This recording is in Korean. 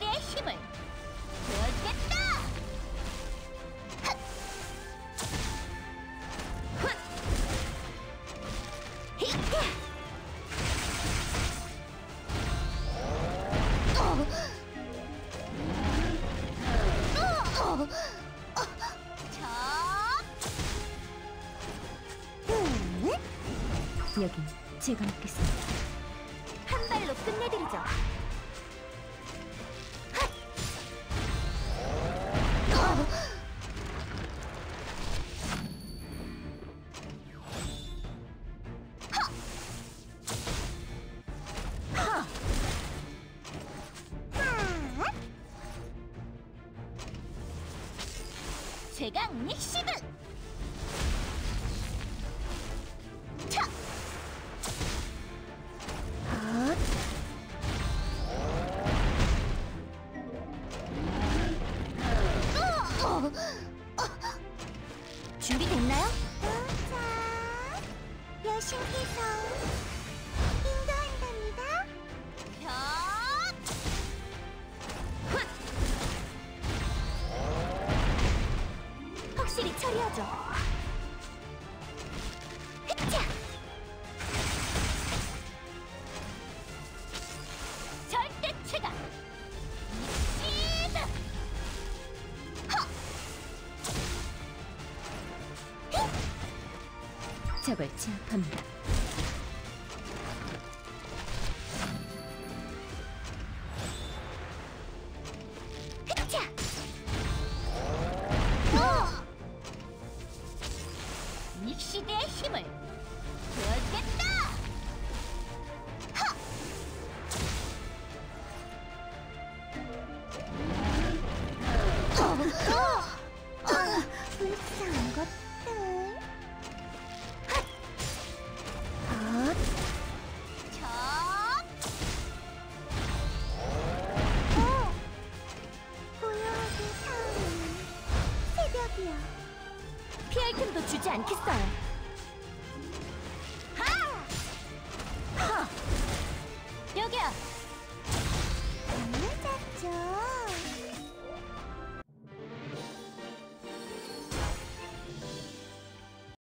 닉시드의 힘을 보여주겠다! 여긴 제가 맡겠습니다. 한 발로 끝내드리죠. 제강 닉시드! 여신께서 인도한답니다. 확실히 처리하죠. 적을 제압합니다. 흑차! 어! 닉시드의 힘을 보여주겠다! 하! 어! 어! 어! 불쌍한 것 틈도 주지 않겠어요. 하! 하! 여기야. 음, 작죠.